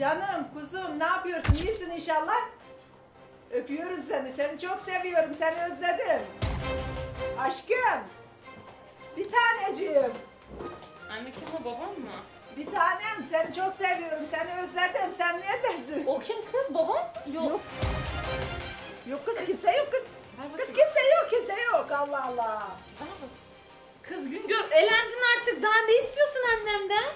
Canım, kuzum ne yapıyorsun? İyisin inşallah. Öpüyorum seni. Seni çok seviyorum. Seni özledim. Aşkım. Bir taneciğim. Anne kim o babam mı? Bir tanem. Seni çok seviyorum. Seni özledim. Sen neredesin? O kim kız babam? Yok. Yok kız kimse yok kız. Kız kimse yok kimse yok. Allah Allah. Kız Güngör elendin artık daha ne istiyorsun annemden?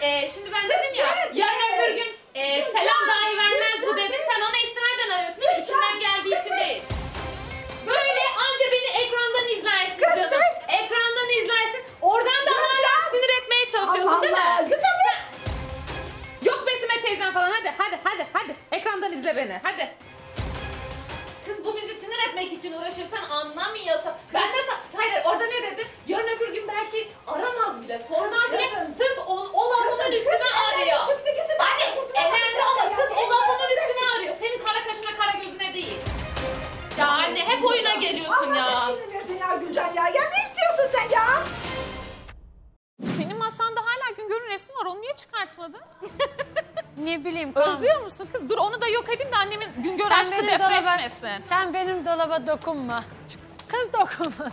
E, şimdi ben dedim ya yarın öbür gün e, selam dahi vermez bu ne? Sen ona istinaden arıyorsun değil mi? İçinden geldiği için değil. Böyle anca beni ekrandan izlersin canım. Ekrandan izlersin. Oradan da hala sinir etmeye çalışıyorsun değil mi? Yok Besime teyzen falan hadi hadi hadi hadi. Ekrandan izle beni hadi. Kız bu bizi sinir etmek için uğraşıyor. Sen anlamıyorsan. Ben de sa- hayır orada ne dedim? Yarın öbür gün belki aramaz hep oyuna geliyorsun Allah ya. seni versin ya Gülcan ya. Ya ne istiyorsun sen ya? Senin masanda hala Güngör'ün resmi var. Onu niye çıkartmadın? Ne bileyim. Özlüyor musun kız? Dur onu da yok edeyim de annemin Güngör Sen aşkı depreşmesin. sen benim dolaba dokunma. Kız dokunma.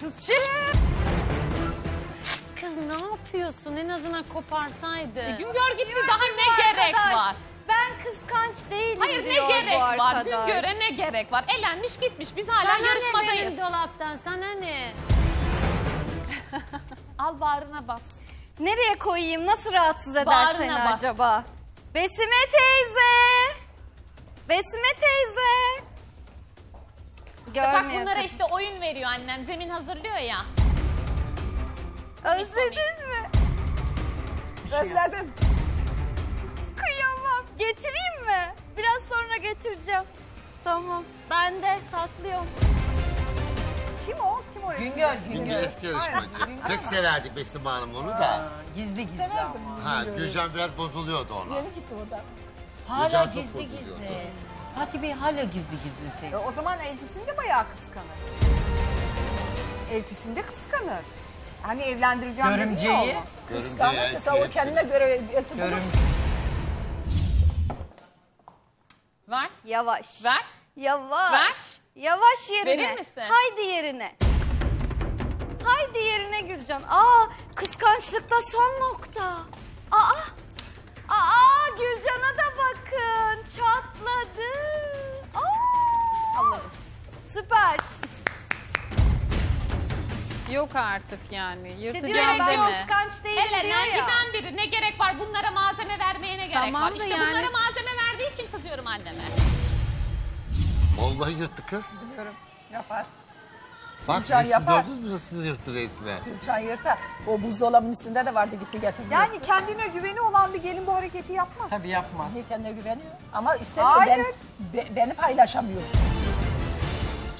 Kız. Kız ne yapıyorsun? En azından koparsaydı. Güngör gitti daha ne gerek arkadaş. var? Ben kıskanç değilim Hayır ne diyor var? arkadaş. Güngör'e ne gerek var? Elenmiş gitmiş. Biz hala Sana ne yarışmadayız. benim dolaptan? Sana ne? Al bağrına bas. Nereye koyayım? Nasıl rahatsız eder Bağrına seni bas. acaba? Besime teyze! Besime teyze! İşte bak bunlara işte oyun veriyor annem. Zemin hazırlıyor ya. Özledin mi? Özledim. Kıyamam. Getireyim mi? Biraz sonra getireceğim. Tamam. Ben de saklıyorum. Kim o? Kim o? Güngör, Güngör eski yarışmacı. Pek severdi Besim Hanım onu da. Gizli gizli Severdim. ama. Ha, Gülcan biraz bozuluyordu ona. Yeni gitti o da. Hala Gülcan çok gizli bozuluyordu. gizli. Fatih Bey hala gizli gizlisi. E, o zaman eltisini de bayağı kıskanır. Eltisini de kıskanır. Hani evlendireceğim dedi ya Görümceyi. onu. Kıskanır Görümceyi kısa o elti kendine göre elti bulur. Görüm. Ver. Yavaş. Ver. Yavaş. Ver. Yavaş yerine. Verir misin? Haydi yerine. Haydi yerine Gülcan. Aa kıskançlıkta son nokta. Aa. Aa Gülcan'a da bakın. Çatladı. Aa. Anladım. Süper. Yok artık yani. İşte Yırtacağım diyor ya ben deme. kıskanç değilim Hele diyor ya. biri ne gerek var bunlara malzeme vermeye ne gerek Tamam var? İşte yani- bunlara malzeme verdiği için kızıyorum anneme. Vallahi yırttı kız. Biliyorum. Yapar. Bak Gülcan resim yapar. gördünüz mü nasıl yırttı resmi? Gülcan yırtar. O buzdolabının üstünde de vardı gitti getirdi. Yani kendine güveni olan bir gelin bu hareketi yapmaz. Tabii yapma. Niye kendine güveniyor? Ama istemiyor. Hayır. Ben, be- beni paylaşamıyor.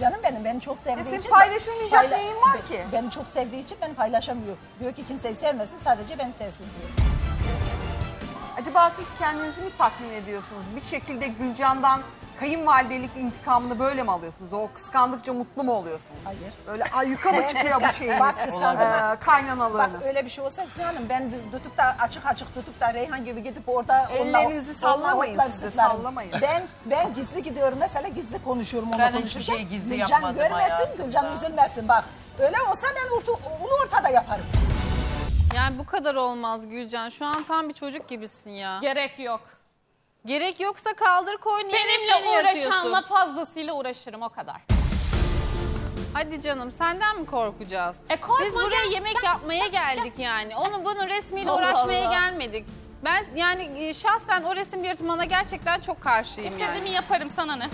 Canım benim, beni çok sevdiği E senin için... paylaşılmayacak neyin var ki? Beni çok sevdiği için beni paylaşamıyor. Diyor ki kimseyi sevmesin, sadece beni sevsin diyor. Acaba siz kendinizi mi tatmin ediyorsunuz? Bir şekilde Gülcan'dan kayınvalidelik intikamını böyle mi alıyorsunuz? O kıskandıkça mutlu mu oluyorsunuz? Hayır. Böyle ayyuka mı Ben çıkıyor bu şeyiniz? Bak kıskandım. Ee, kaynanalığınız. Bak öyle bir şey olsa Hüsnü Hanım ben tutup da açık açık tutup da Reyhan gibi gidip orada Ellerinizi sallamayın hoplar siz de, zıplarım. sallamayın. Ben ben gizli gidiyorum mesela gizli konuşuyorum onunla Ben hiçbir konuşurken. şey gizli Gülcan yapmadım görmesin, hayatımda. Gülcan üzülmesin bak. Öyle olsa ben orta, onu ortada yaparım. Yani bu kadar olmaz Gülcan. Şu an tam bir çocuk gibisin ya. Gerek yok. Gerek yoksa kaldır koy niye Benimle resmini uğraşanla fazlasıyla uğraşırım o kadar. Hadi canım senden mi korkacağız? E korkma Biz buraya gel, yemek yapmaya geldik yani. Onun bunun resmiyle Allah uğraşmaya Allah. gelmedik. Ben yani e, şahsen o resim yırtmana gerçekten çok karşıyım yani. İstediğimi yaparım sana ne?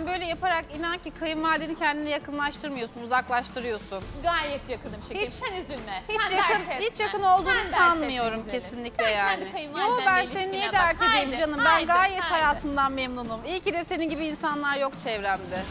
Sen böyle yaparak inan ki kayınvalideni kendine yakınlaştırmıyorsun, uzaklaştırıyorsun. Gayet yakınım şekerim. Hiç- Sen üzülme. Hiç Sen yakın dert etme. hiç yakın olduğunu Sen dert sanmıyorum etme güzelim. kesinlikle Sen yani. kendi kayınvalidenle Yo ben ilişkine seni niye bak. dert edeyim Haydi, canım? haydi, ben gayet haydi. hayatımdan memnunum. İyi ki de senin gibi insanlar yok çevremde.